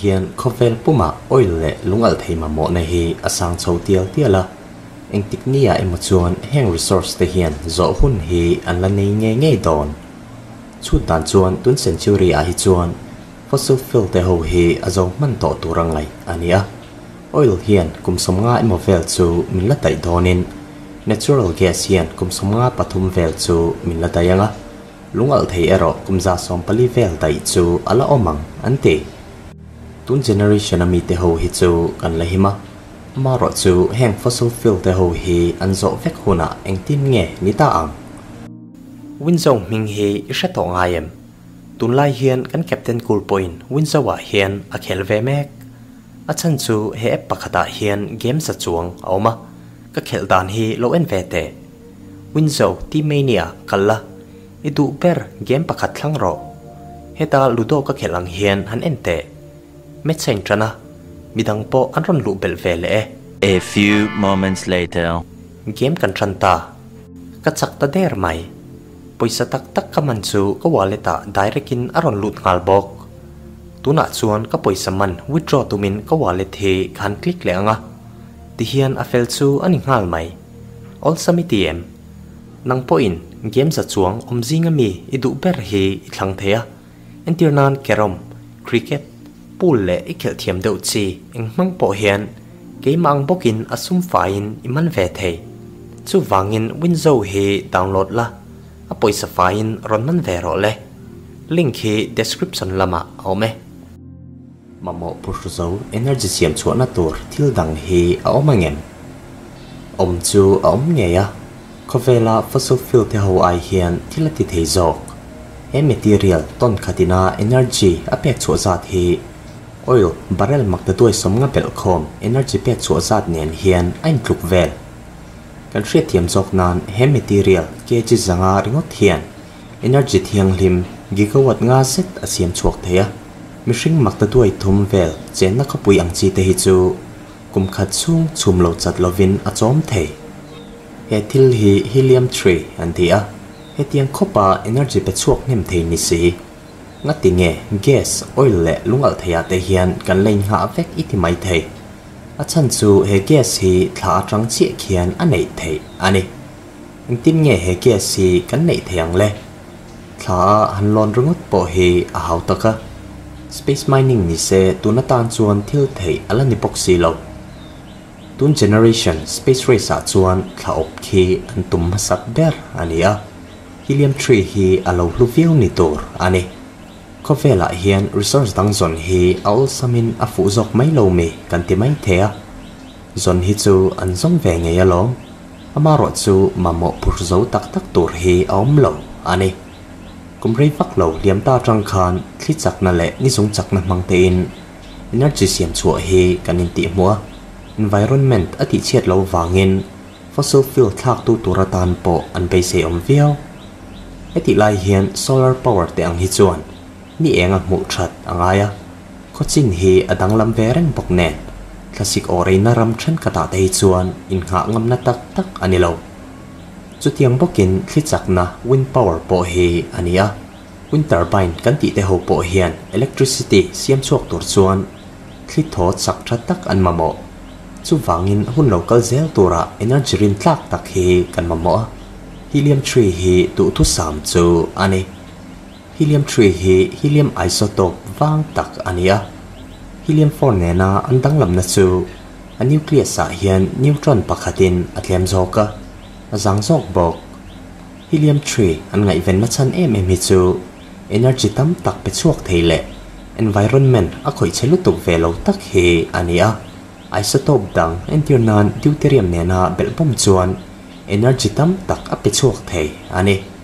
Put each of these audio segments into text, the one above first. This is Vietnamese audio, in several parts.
hiền khovel puma oil lúng lungal thei mà mo này hi asang chho tial tiala eng em emo chuan hang resource te hiền rõ hun hi an la nei nghe nge don chu tan chuan tun century a hi chuan fossil fuel te ho hi a zo man to turang lai ania oil hian kum som nga emo vel chu min la tai donin natural gas hian kum som nga pathum vel chu min la dayanga lungal thei ero kum za som pali vel dai chu ala omang ante tun generation ami te ho hi chu kan la hi ma. Ro chu heng fossil fuel te ho hi an zo vek huna eng tin nge ni ta ang winzong ming hi isha to ngayem tun lai hian kan captain cool point winzawa ah hian a khel ve mek. A chan chu he ep pakhata hian game sa chuang awma ka khel dan hi lo en ve te. Winzo ti mania kala i du ber game pakhat thlang ro. Heta ludo ka khelang hian han en te. Me cheng trana midang po an ron lu bel ve le A few moments later. game kan tran ta ka chak ta der mai. Poisa tak tak ka man chu ka wallet a direct in aron lut ngal bok tuna chuan ka poisa man withdraw tumin ka wallet hi khan click le anga ti hian a fel chu ani ngal mai. All samitiem nang po in game sa chuang om zinga mi i du ber hi i thlang thea. Entirnan kerom cricket pool le i khel thiam deuh chi eng mang bộ hian ke mang bokin asum fain iman ve thei chu wangin window hi download la a poisa fain ron man ve ro le link hi description là mà ôm lama aume mamo push zo energy siam chuana tur thil dang hi a em om chu a om nge ya khovela fossil fuel theo ho ai hian thila ti thei zok he material ton khatina energy a pek chu giá hi oil barrel mak ta toy som nga pel khom. Energy pack chu azat nen hian ein tluk vel. Kan thre thiam jok nan he material ke chi zanga ringot hian. Energy thiang lim gigawatt nga set asiam chuak theya mishing mak ta toy thum vel chen na khapui ang chi te hi chu. Kum khat chung chum lo chat lovin a chom the. He thil hi helium 3 an thia he tiang khopa energy pe chuak nem thei ni si. Nga tinge gas oil le lungal theya à, te hian kan lein ha vek thì mai thei a à, chan chu he gas hi thla atang chi khian a à, nei thei ani ing tin nge he gas hi kan nei thả le thla han lon rungut po hi a hau taka space mining ni se tunatan chuan thil thei ala ni boxi lo tun generation, space race a chuan thla op khi an tum sak ber ania helium 3 hi alo hluviu ni tur ani có vẻ lại hiện resource tăng dồn hi ấu samin a phụ dọc mấy lâu mì cần tìm mấy thế dồn hi chu ăn giống về ngày lo. Ama rồi chu mà mọ bút dấu tắc tắc tuổi hi ống lâu anh ấy, cũng rây vắc lâu điểm ta trăng khan khi chặt na lệ ni giống chặt na mang tên energy xiêm chùa hi cần nên tỉ mua environment ở thị triệt lâu vàng fossil fuel thạc tu tu ra tan bộ ăn bây xe ông viêu ấy thì lai hiền solar power để ăn hi chuan ni enga mu that angaya khochin hi adang lam ve reng bok nen. Classic ore na ram than kata te chuan. In nga ngam na tak tak ani lo. Chu tiang bokin thli chakna wind power po hi ania wind turbine kan ti te ho po hian. Electricity siam chok tur chuan. Thli tho chak tha tak an mamo chu wangin hun local zel tura energy rin tlak tak hi kan mamo helium 3 hi tu thu sam chu ani helium 3 hi helium isotope, vang tak ania helium 4 nena andang lam na chu a nucleus sa hian neutron pakhatin atlem zoka azang zok bok helium 3 an ngai ven ma chan em em hi chu energy tam tak pe chuak theile environment a khoi chelu tuk velo tak hi ania isotope dang entirnan deuterium nena belpom chuan energy tam tak a pe chuak thei ani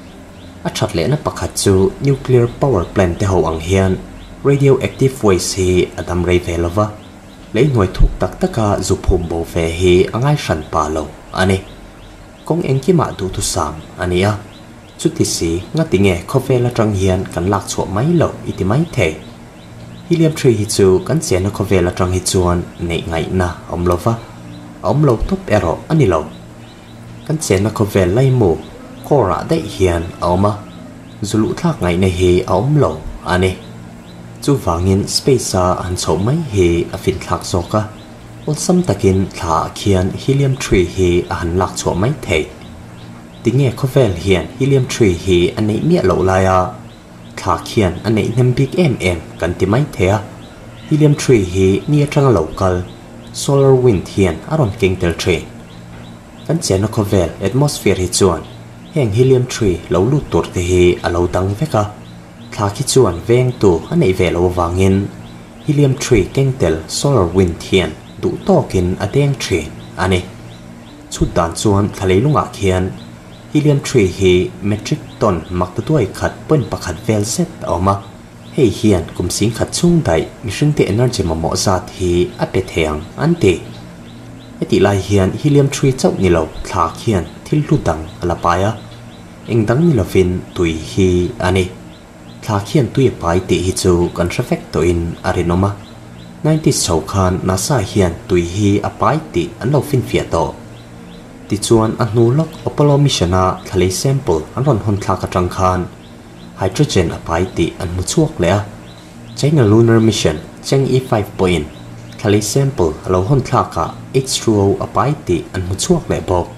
a that le na pakhat chu nuclear power plant te ho ang hian. Radioactive waste hi adam rei ve lova lấy nuôi thuốc tak taka zu phum bo ve hi angai san pa lo. Ani kong eng ki ma du tu sam. Ania chu ti si, nga ti nge khofe la tang hian kan lak chu mai lo iti mai the helium 3 hi chu kan che na khofe la tang hi chuan, nei ngai na om lova om lo top ero ani lo. Kan che na khofe lai mu kora dai hian oma zulu thak ngai na hi om lo ani à chu wangin space a an chho mai hi a fin thlak zawka ol sam takin thả khian helium 3 hi lạc chỗ mấy chho mai nghe có vẻ hiền helium 3 hì anh ấy mẹ lộ lại à. Thả thla khian ấy nhầm biết em em cần tìm mấy mai à. Helium 3 hi nia trăng lộ local solar wind hian aron à kinh tờ trên kan chena khovel atmosphere hi chuan heng helium 3 lo lut tur te hi a lo dang veka thla khi chuan veng tu anei ve lo wangin helium 3 king tel solar wind hian du tokin ateng train à ani chu dan chuan thaleilunga khian helium 3 hi metric ton maktuai khat pon pakhat vel set oma hei hian kum sing khat chung dai mission te energy ma mo zat hi a pe theng an te eti lai hian helium 3 chau ni lo thla khian thil lu dang ala paya eng dang ni lo fin tui hi ani thla khian tui pai te hi chu kan traffic to in arinoma 90 chau khan nasa hian tui hi a pai ti an lo fin fia to ti chuan a hnu lok apollo mission a thale sample an ron hon thla ka tang khan hydrogen a pai ti an mu chuak le a china lunar mission chang e5 point thale sample alo hon thla ka h2o a pai ti an mu chuak le bok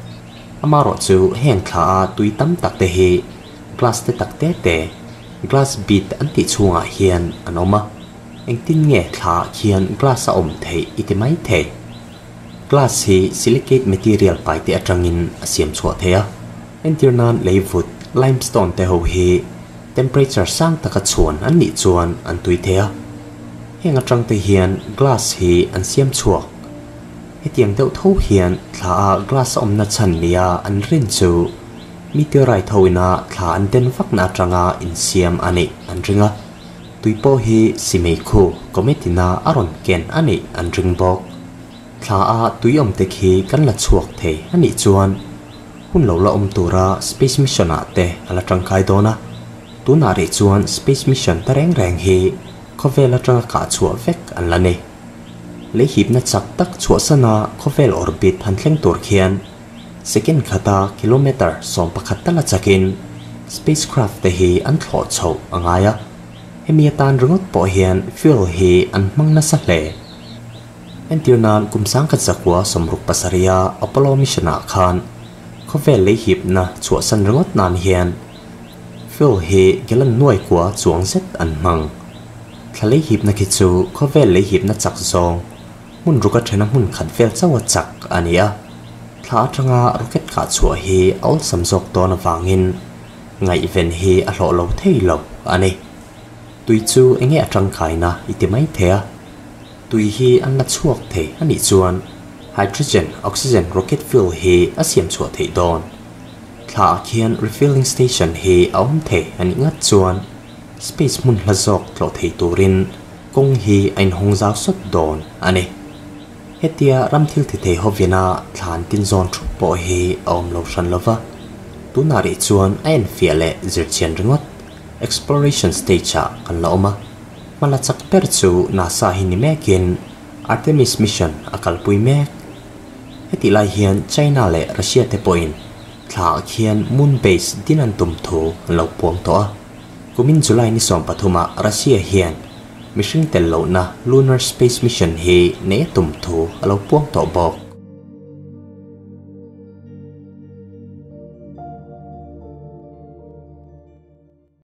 amaro chu heng thla a tui tam tak te hi glass te tak te te glass bead an ti chunga hian anoma eng tin nge thla khian glass a om thei iti mai thei glass hi silicate material pai te atangin asiam chua theya entirnan leivut limestone te ho hi temperature sang taka chuan an ni chuan an tui theya heng atang te hian glass hi an siam chuak hetiang deuh tho hian thla a glass om chan lia an rin chu meteorite hoina thla an den vak atanga in siam ani an ringa tuipo hi simei khu kometina aron ken ani an ring bok thla a tuiom te khi kan la chuak the ani chuan. Hun lo la om tura space mission a te ala tangkai dona tuna ri chuan space mission ta reng reng hi. Khovel atanga ka chua vek an la เลยหิบนัจักตักชัวสนาคอเวลออร์บิทพันเล่งตัวเขียนสกินขัตากิโลเมตรสองประคัตตละจักินสเปสคราฟต์เตฮีอันถอดโชอังไงอะเฮมีตานรงดปอเฮียนฟิลเฮอันมังนัสเล่เอ็นติวนานกุมสังกัดจักวาสมรุปปัสริยาอพอลมิชนาคานคอเวลเลยหิบนะชัวสันรงดนานเฮียนฟิลเฮกลันน่วยกว่าจวงเซตอันมังทะเลหิบนะคิจูคอเวลเลยหิบนะจักซอง mun ruka thena mun khan fel chawa chak ania. Thla atanga rocket kha chua hi aul samjok to na wangin ngai ven hi a lo lo thei lo ani. Tui chu enge atang khai na iti mai thea. Tui hi an la chuak the ani chuan. Hydrogen, oxygen rocket fuel hi a siam chua thei don thla khian refilling station hi aum the ani ngat chuan. Space mun la jok tlo thei turin. Kong hi ein hong zau sot don ani hetia ram thil thi thei hovina thlan tin zon thu po hi om lo shan lova tunari chuan ain fiale zirchian ringot exploration stage a kan la oma. Malachak per chu nasa hi ni mekin artemis mission akal pui mek heti lai hian china le russia te point thla khian moon base dinan tum thu lo puang to kumin july ni som pathuma russia hian mission tên lộ na lunar space mission hi ne tum ở lâu buông tổ bọc